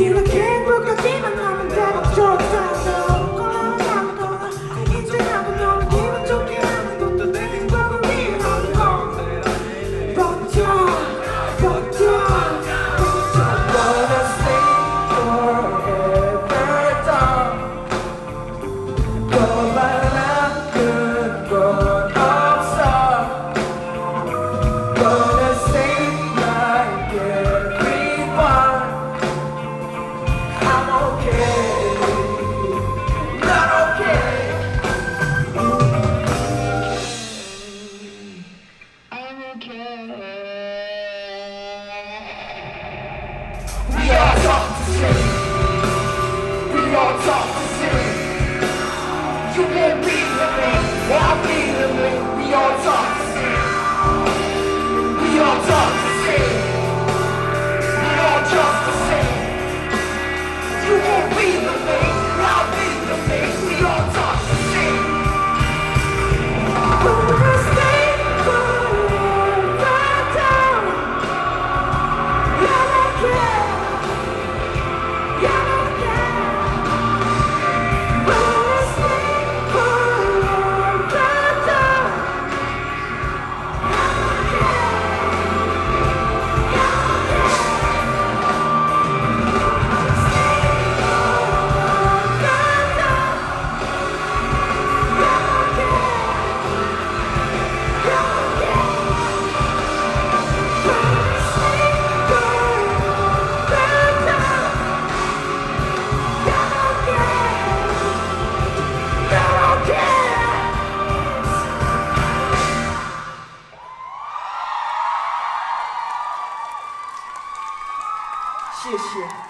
here again. to. You can be the me, I'll the me. We all talk. 谢谢。